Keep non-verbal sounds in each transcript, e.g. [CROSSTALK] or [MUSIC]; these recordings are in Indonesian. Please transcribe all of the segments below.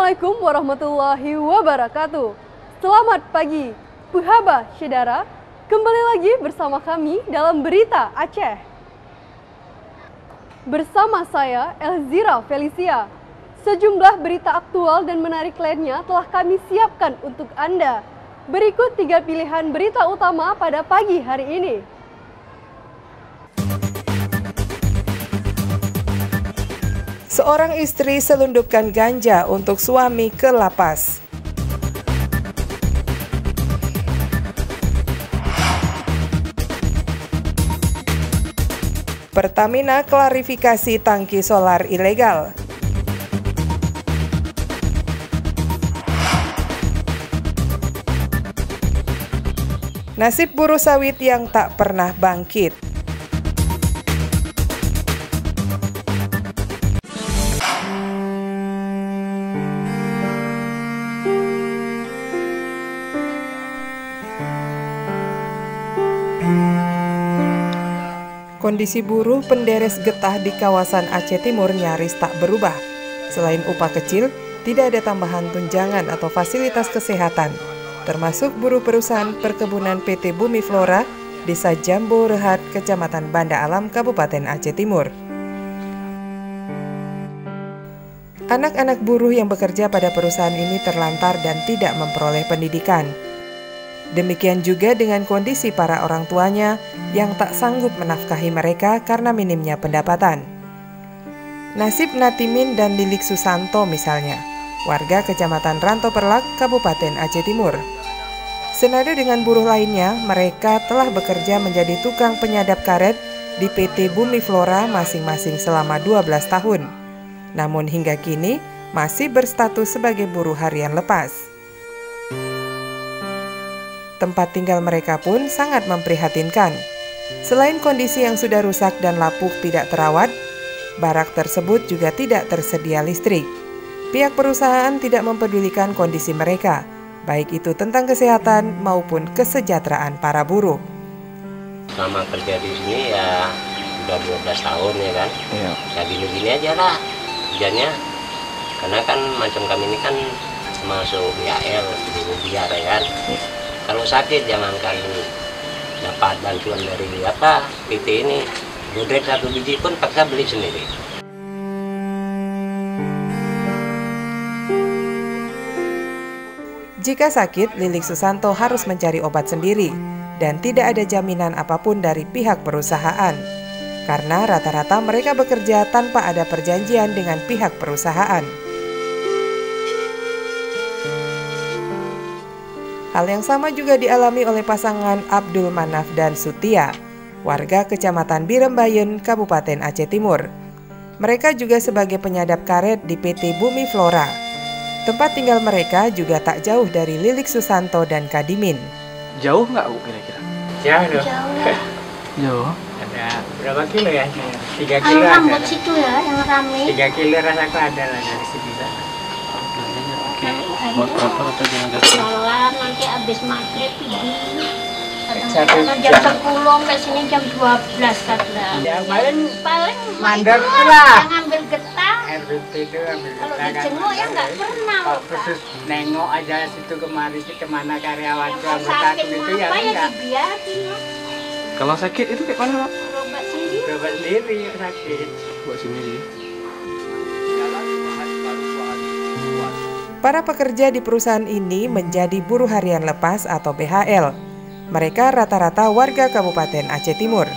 Assalamualaikum warahmatullahi wabarakatuh. Selamat pagi, Puhaba Syedara. Kembali lagi bersama kami dalam Berita Aceh. Bersama saya, Elzira Felicia. Sejumlah berita aktual dan menarik lainnya telah kami siapkan untuk Anda. Berikut tiga pilihan berita utama pada pagi hari ini. Seorang istri selundupkan ganja untuk suami ke lapas. Pertamina klarifikasi tangki solar ilegal. Nasib buruh sawit yang tak pernah bangkit. Kondisi buruh penderes getah di kawasan Aceh Timur nyaris tak berubah. Selain upah kecil, tidak ada tambahan tunjangan atau fasilitas kesehatan, termasuk buruh perusahaan perkebunan PT Bumi Flora, Desa Jambo Rehat, Kecamatan Banda Alam, Kabupaten Aceh Timur. Anak-anak buruh yang bekerja pada perusahaan ini terlantar dan tidak memperoleh pendidikan. Demikian juga dengan kondisi para orang tuanya yang tak sanggup menafkahi mereka karena minimnya pendapatan. Nasib Natimin dan Lilik Susanto misalnya, warga Kecamatan Ranto Perlak, Kabupaten Aceh Timur. Senada dengan buruh lainnya, mereka telah bekerja menjadi tukang penyadap karet di PT Bumi Flora masing-masing selama 12 tahun. Namun hingga kini masih berstatus sebagai buruh harian lepas tempat tinggal mereka pun sangat memprihatinkan. Selain kondisi yang sudah rusak dan lapuk tidak terawat, barak tersebut juga tidak tersedia listrik. Pihak perusahaan tidak mempedulikan kondisi mereka, baik itu tentang kesehatan maupun kesejahteraan para buruh. Selama kerja di sini ya udah 12 tahun ya kan. Iya. Ya gini-gini aja lah kerjanya. Karena kan macam kami ini kan masuk YL, di biar ya kan. Iya kalau sakit jangankan dapat bantuan dari apa PT ini gudeg satu biji pun paksa beli sendiri Jika sakit, Lilik Susanto harus mencari obat sendiri dan tidak ada jaminan apa pun dari pihak perusahaan. Karena rata-rata mereka bekerja tanpa ada perjanjian dengan pihak perusahaan. Hal yang sama juga dialami oleh pasangan Abdul Manaf dan Sutia, warga Kecamatan Birembayen, Kabupaten Aceh Timur. Mereka juga sebagai penyadap karet di PT Bumi Flora. Tempat tinggal mereka juga tak jauh dari Lilik Susanto dan Kadimin. Jauh nggak Bu kira-kira? Jauh dong. Jauh. Jauh. Ada berapa kilo ya? Tiga kilo ada. Rambut situ ya yang rame. Tiga kilo rasaku ada lah dari sana buat apa atau jangan sholat nanti habis maghrib pergi. Kadang jam sepuluh sampai sini jam dua belas kadang ya paling paling mandor itu lah. yang ambil getah. RBT itu ambil kalau getah kan. dijenguk ya nggak pernah kalau khusus nengok aja situ kemari kita mana karyawan yang anggota sakit itu ya apa ya enggak. kalau sakit itu kayak mana pak berobat sendiri. Berobat sendiri sakit. Buat sendiri Para pekerja di perusahaan ini menjadi buruh harian lepas atau BHL. Mereka rata-rata warga Kabupaten Aceh Timur.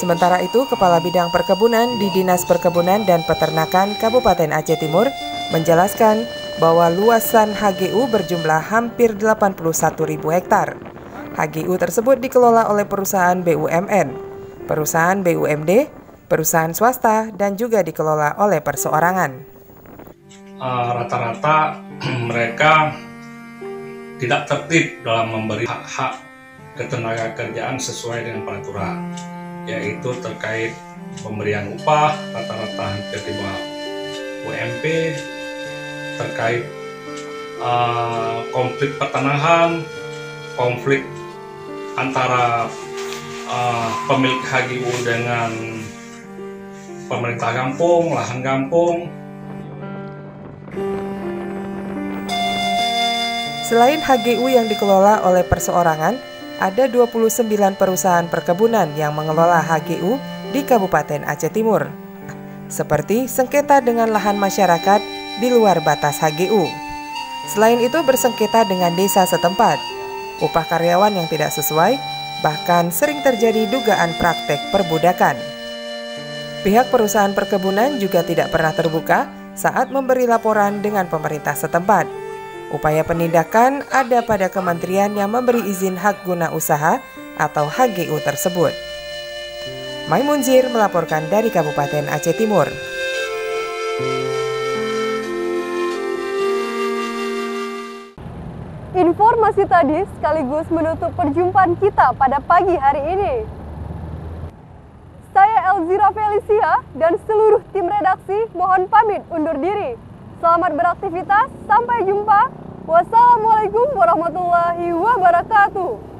Sementara itu, Kepala Bidang Perkebunan di Dinas Perkebunan dan Peternakan Kabupaten Aceh Timur menjelaskan bahwa luasan HGU berjumlah hampir 81 ribu hektar. HGU tersebut dikelola oleh perusahaan BUMN, perusahaan BUMD, perusahaan swasta, dan juga dikelola oleh perseorangan. Eh, rata-rata uh, [CLEARS THROAT] mereka tidak tertib dalam memberi hak-hak ketenaga kerjaan sesuai dengan peraturan, yaitu terkait pemberian upah rata-rata hampir di bawah UMP, terkait uh, konflik pertanahan, konflik antara uh, pemilik HGU dengan pemerintah kampung, lahan kampung. Selain HGU yang dikelola oleh perseorangan, ada 29 perusahaan perkebunan yang mengelola HGU di Kabupaten Aceh Timur. Seperti sengketa dengan lahan masyarakat di luar batas HGU. Selain itu bersengketa dengan desa setempat. Upah karyawan yang tidak sesuai, bahkan sering terjadi dugaan praktek perbudakan. Pihak perusahaan perkebunan juga tidak pernah terbuka saat memberi laporan dengan pemerintah setempat. Upaya penindakan ada pada kementerian yang memberi izin hak guna usaha atau HGU tersebut. Maimunzir melaporkan dari Kabupaten Aceh Timur. Informasi tadi sekaligus menutup perjumpaan kita pada pagi hari ini. Saya Elzira Felicia dan seluruh tim redaksi mohon pamit undur diri. Selamat beraktivitas, sampai jumpa. Wassalamualaikum warahmatullahi wabarakatuh.